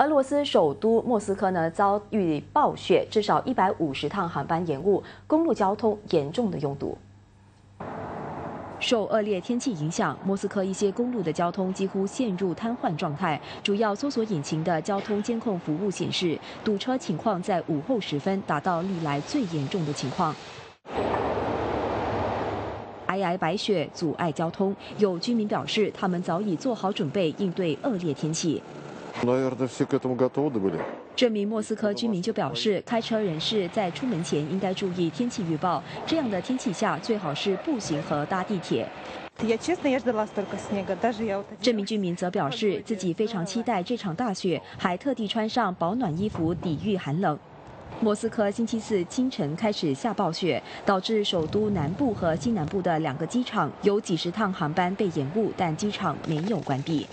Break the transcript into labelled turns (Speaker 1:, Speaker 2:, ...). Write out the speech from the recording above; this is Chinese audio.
Speaker 1: 俄罗斯首都莫斯科呢遭遇暴雪，至少一百五十趟航班延误，公路交通严重的拥堵。受恶劣天气影响，莫斯科一些公路的交通几乎陷入瘫痪状态。主要搜索引擎的交通监控服务显示，堵车情况在午后时分达到历来最严重的情况。皑皑白雪阻碍交通，有居民表示，他们早已做好准备应对恶劣天气。这名莫斯科居民就表示，开车人士在出门前应该注意天气预报，这样的天气下最好是步行和搭地铁。这名居民则表示，自己非常期待这场大雪，还特地穿上保暖衣服抵御寒冷。莫斯科星期四清晨开始下暴雪，导致首都南部和西南部的两个机场有几十趟航班被延误，但机场没有关闭。